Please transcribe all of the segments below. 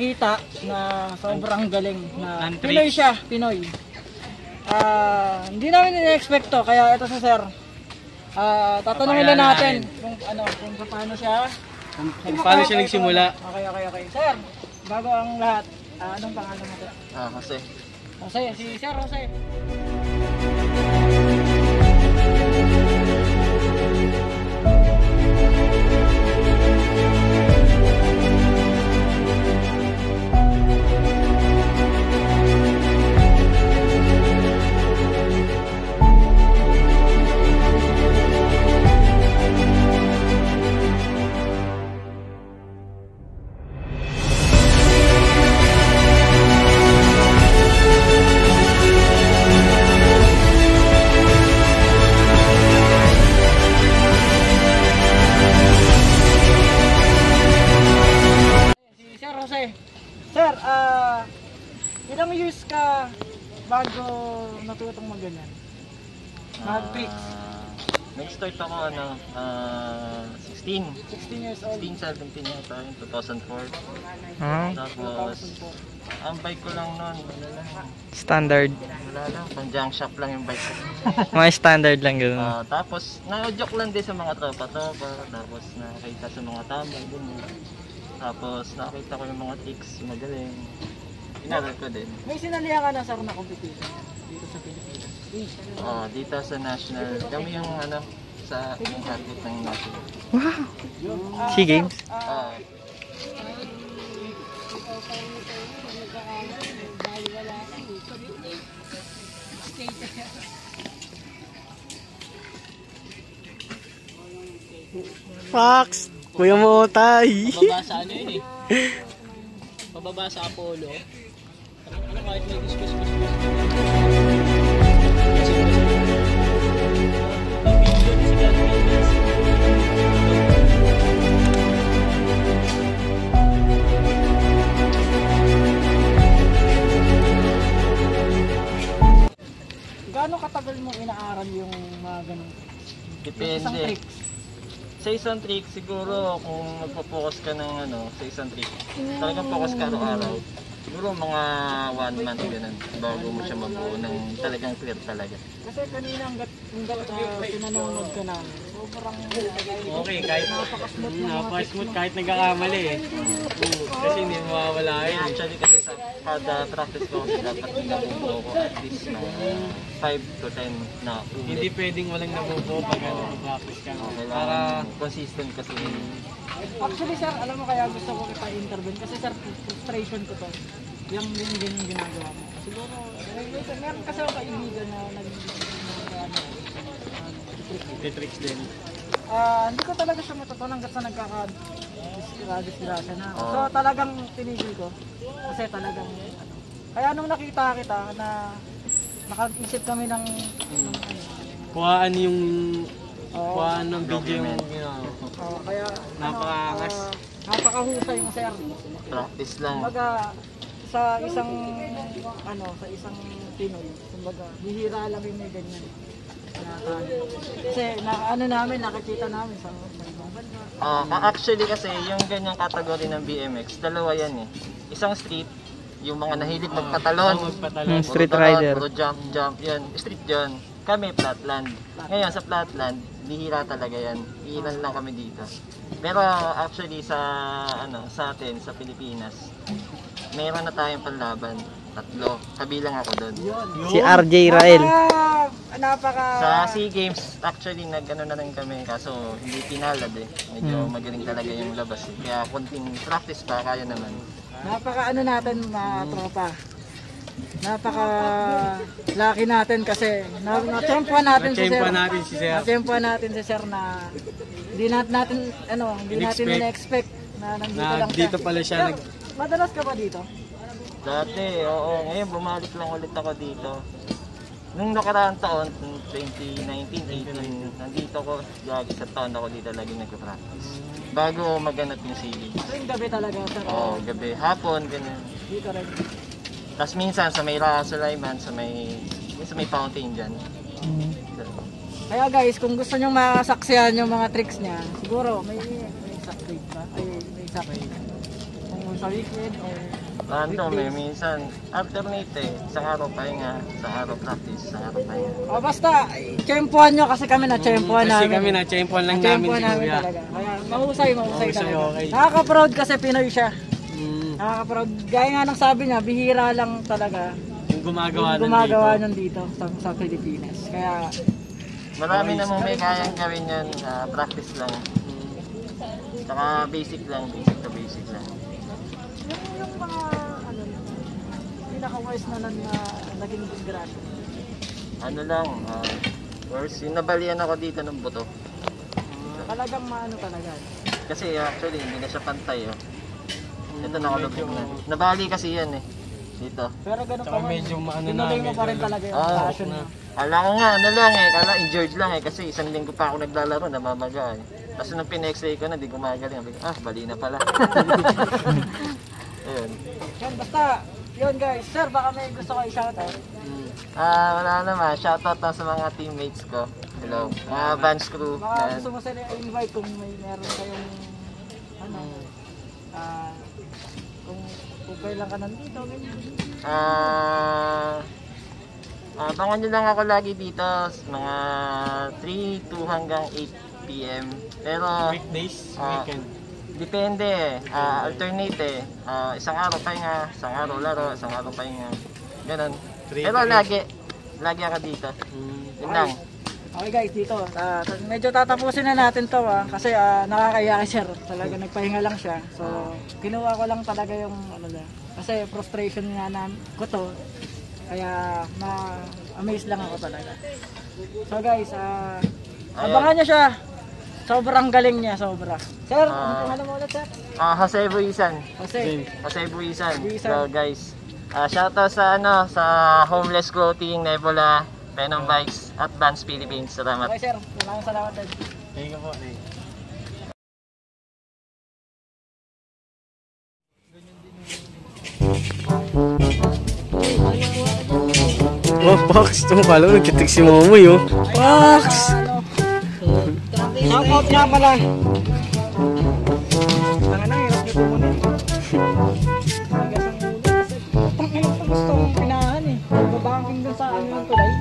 nakita na sobrang galing na Pinoy siya, Pinoy. Ah, hindi namin in-expect to, kaya ito si Sir. Ah, tatanungin na natin kung ano, kung paano siya. Kung, kung paano siya nagsimula. Okay, okay, okay. Sir, bago ang lahat, ah, anong pangalan mo? Sir? Ah, kasi Jose, si Sir Jose. Ilang years ka bago natutong magganyan? Mag-tricks. ah, nag-start ako ano, ah, 16, 16 years old. 16, 17 yata, yung 2004. Ah, Tapos, ang bike ko lang noon, wala lang, standard. wala lang, pang junk shop lang yung bike ko. Mga standard lang ganun. Ah, tapos, na-joke lang din sa mga tropa-tropa, tapos nakakita sa mga tambay, din. Tapos, nakita ko yung mga tricks, magaling. Inaral ko din. May sinalihan ka na sir na competition dito sa Pilipinas. Oh, dito sa national, kami yung ano, sa target ng national. Wow! Ah, SEA Games? sir, ah, Ah, Fox! Kuya mo tay! Pababa sa ano yun eh. Pababa sa Apollo. Kahit may discuss discuss gaano katagal mo inaaral yung mga ganun? Depende. Sa isang trick, siguro kung magpo-focus ka ng ano, sa isang trick, talagang focus ka araw-araw. Siguro mga one month ganun, bago mo siya mabuo ng talagang clear talaga. Kasi kanina hanggat hanggat uh, pinanonood ka namin, sobrang Okay, kahit napaka-smooth mga napaka-smooth kahit nagkakamali eh. Oo, kasi hindi mawawala yun eh. Actually kasi sa kada practice ko, dapat nabubuo ko at least mga 5 to 10 na ulit. Hindi pwedeng walang nabubuo pag ano, practice ka. Okay, Para Para consistent kasi Actually sir, alam mo kaya gusto ko kita intervene kasi sir, frustration ko to. Yung din yung ginagawa mo. Siguro, may, meron kasi ako kaibigan na nag tricks din. Ah, hindi ko talaga siya matutunan hanggat sa nagkaka disgrasya na. So talagang tinigil ko. Kasi talagang ano. Kaya nung nakita kita na nakag-isip kami ng, ano, Kuhaan yung Oo. kuhaan ng video yung ginawa. oh, kaya Napakaangas. ano, ah, napakahusay mo sir. practice lang. Kumbaga sa isang ano, sa isang Pinoy, kumbaga bihira lang yung may ganyan. Kasi na, ano namin, nakikita namin sa. Ah, actually kasi yung ganyang category ng BMX, dalawa yan eh. Isang street, yung mga nahilig magpatalon. Magpatalon. Hmm, street puro rider. Puro jump, jump, yan. Street yun. Kami, flatland. Ngayon, sa flatland, bihira talaga yan. Ilan lang kami dito. Pero actually sa ano sa atin sa Pilipinas, meron na tayong panlaban. Tatlo. Kabilang ako doon. Si RJ Rael. Napaka, napaka, Sa SEA Games, actually nag-ano na rin kami kaso hindi pinalad eh. Medyo magaling talaga yung labas eh. Kaya konting practice pa, kaya naman. napaka ano natin mga tropa. Napaka lucky natin kasi na, na-champuan natin si Sir. Na-champuan natin si Sir. Na-champuan natin si Sir na hindi natin, natin ano, hindi natin In-expect. na-expect na nandito Na lang siya. dito pala siya Sir, nag- Madalas ka ba dito? Dati, oo. Ngayon, bumalik lang ulit ako dito. Nung nakaraang taon, 2019, 18, nandito ko, lagi sa taon ako dito lagi nagpa-practice. Bago maganap yung CV. Tuwing gabi talaga, Sir. Oo, gabi, hapon, ganyan. Dito rin. Tapos minsan sa may Raha Sulaiman, sa may, sa may fountain dyan. Kaya guys, kung gusto nyo masaksihan yung mga tricks niya, siguro may may subscribe ba? Ay, may subscribe. Sa weekend or Random eh, minsan alternate eh. Isang araw pahinga, isang araw practice, isang araw pahinga. O basta, tsempuhan nyo kasi kami na tsempuhan Kasi namin. kami na champion lang namin Na-tsempuhan si namin Kuya. talaga. Kaya mahusay, mahusay Mahusay, talaga. okay. Nakaka-proud kasi Pinoy siya. Mm, Nakaka-proud. Gaya nga ng sabi niya, bihira lang talaga yung gumagawa yung gumagawa dito. nun dito sa, sa Pilipinas. Kaya, Marami namang may kayang gawin yan, ah, practice lang. Mm. Saka basic lang, basic to basic lang. Mga, ano, pinaka-worst na nan na naging disgrasya. Ano lang, uh, worse, yung nabalian ako dito ng buto. Talagang maano talaga. Kasi actually, hindi na siya pantay oh. Ito nakalubog na. Nabali kasi yan eh. Dito. Pero ganun Tsaka pa man, medyo maano na, tinuloy mo pa rin ano. talaga yung Ah, passion mo. Kala ko nga, ano lang eh, kala injured lang eh, kasi isang linggo pa ako naglalaro, namamaga eh. Tapos nung pin-x-ray ko na, di gumagaling. Ah, bali na pala. Ayun. Yan, basta, yun guys. Sir, baka may gusto ko i-shoutout. Ah, wala naman. Shoutout lang sa mga teammates ko. Hello. Mga Vans crew. Baka Yan. gusto mo sila i-invite kung may meron kayong, ano, ah, kung, kung kailan ka nandito, ganyan. Ah, abangan nyo lang ako lagi dito. Mga 3 to hanggang 8 p.m. Pero, Weekdays, Ah. weekend. Depende eh. Ah, alternate eh. Ah, isang araw pahinga, isang araw laro, isang araw pahinga. Three Pero lagi, lagi ako dito. Mm. Yun lang. Okay guys, dito. ah, medyo tatapusin na natin to ah, kasi ah, nakakaya kay sir. Talaga nagpahinga lang siya. So, kinuha ko lang talaga yung ano na. Kasi frustration nga na ko to. Kaya ma-amaze lang ako talaga. So guys, ah, abangan niyo siya. Sobrang galing niya, sobra. Sir, ano Ah. pangalan mo ulit sir? Ah, Jose Buisan. Jose. Jose Buisan. Buisan. So guys, ah, shoutout sa ano, sa Homeless Clothing, Nebula, Venom Bikes, at Vans Philippines. Salamat. Okay sir, maraming salamat din. Thank you po. Thank you. Oh, Fox. Tumukha lang. Nagkitik si Momoy, oh. Fox! Shoutout nga pala. Ang ano, hirap niyo kukunin. Tigas ang ulo hirap gusto kong pinahan eh. Babanking dun sa ano yung tulay.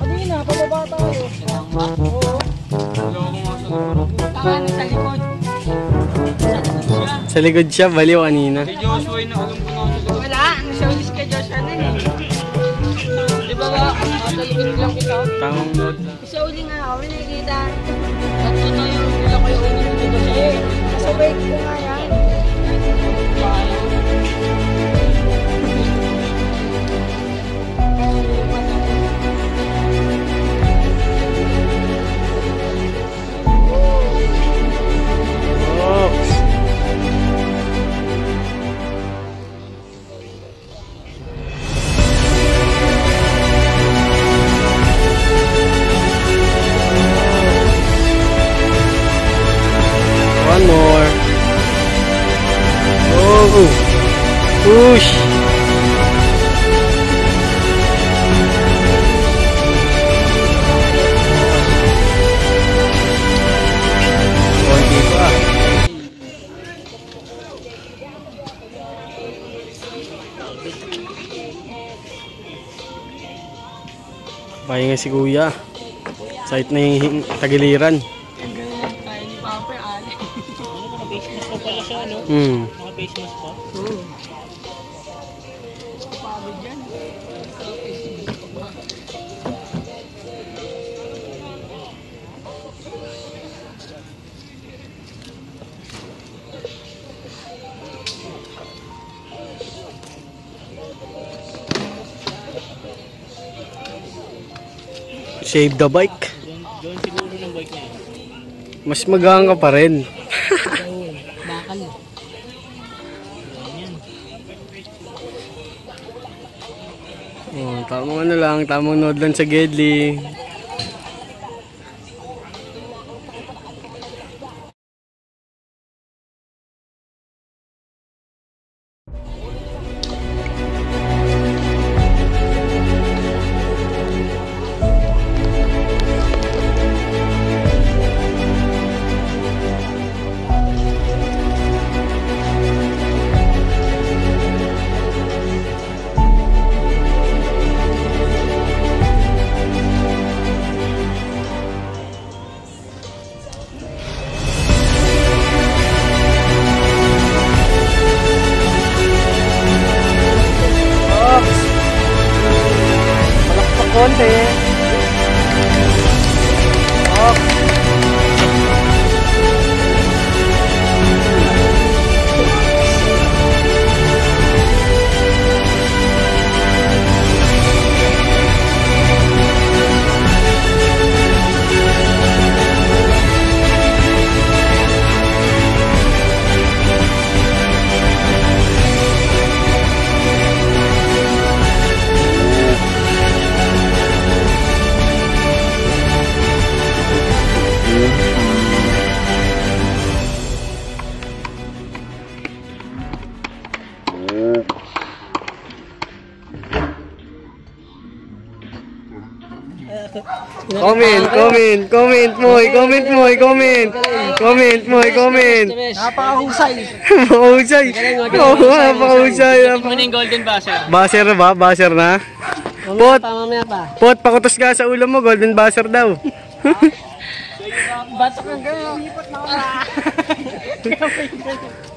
Kanina, pababa tayo. Oo. Taan sa likod. Sa likod siya, baliw kanina. Wala, ano siya ulis kay Joshua eh. Nood lang. Sa uli nga may nakikita. Tatlo yung wala ko yung uli dito siya. Eh, nasa wake ko nga Push! Konti pa. Pahinga si kuya. Site na yung tagiliran. Kaya ni Papa, ali. Naka-face mask pa pala siya, no? Hmm. Naka-face mask pa. Save the bike. Doon, siguro ng bike niya. Mas magaan ka pa rin. Bakal. Oh, tamang ano lang, tamang nod lang sa Gedli. Comment, comment, comment mo, comment mo, comment. Comment mo, comment. Napakahusay. Mahusay. Oo, napakahusay. Yung golden buzzer? Baser na ba? Baser na? Pot, pot, pakutos ka sa ulo mo, golden buzzer daw. Batok ng girl.